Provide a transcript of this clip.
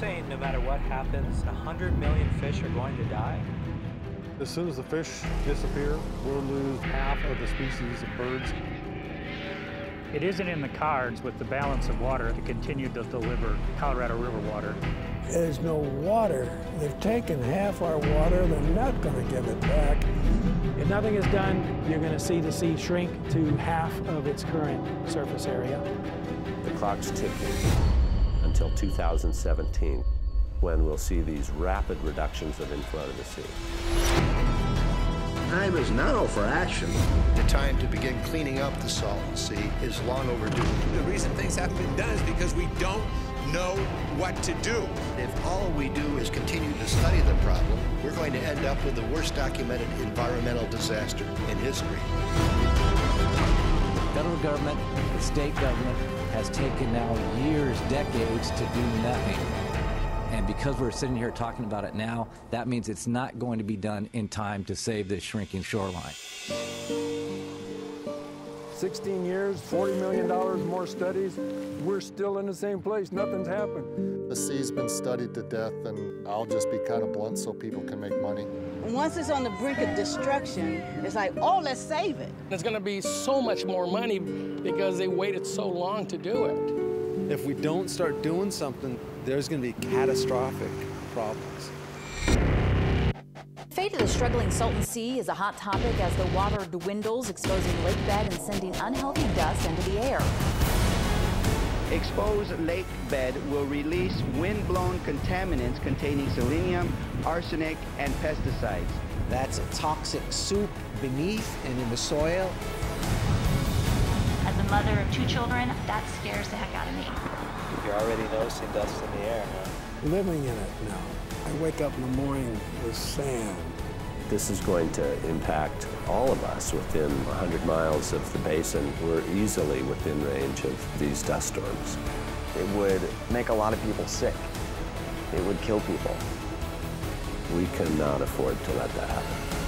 saying no matter what happens, 100 million fish are going to die? As soon as the fish disappear, we'll lose half of the species of birds. It isn't in the cards with the balance of water to continue to deliver Colorado River water. There's no water. They've taken half our water. They're not going to give it back. If nothing is done, you're going to see the sea shrink to half of its current surface area. The clock's ticking until 2017, when we'll see these rapid reductions of inflow to the sea time is now for action. The time to begin cleaning up the Salton Sea is long overdue. The reason things haven't been done is because we don't know what to do. If all we do is continue to study the problem, we're going to end up with the worst documented environmental disaster in history. The federal government, the state government, has taken now years, decades to do nothing. And because we're sitting here talking about it now, that means it's not going to be done in time to save this shrinking shoreline. 16 years, $40 million more studies. We're still in the same place. Nothing's happened. The sea's been studied to death, and I'll just be kind of blunt so people can make money. Once it's on the brink of destruction, it's like, oh, let's save it. There's going to be so much more money because they waited so long to do it. If we don't start doing something, there's going to be catastrophic problems. Fate of the struggling Salton Sea is a hot topic as the water dwindles, exposing lake bed and sending unhealthy dust into the air. Exposed lake bed will release wind-blown contaminants containing selenium, arsenic, and pesticides. That's a toxic soup beneath and in the soil. As a mother of two children, that scares the heck out of me. You're already noticing dust in the air, huh? Living in it now. I wake up in the morning with sand. This is going to impact all of us within 100 miles of the basin. We're easily within range of these dust storms. It would make a lot of people sick. It would kill people. We cannot afford to let that happen.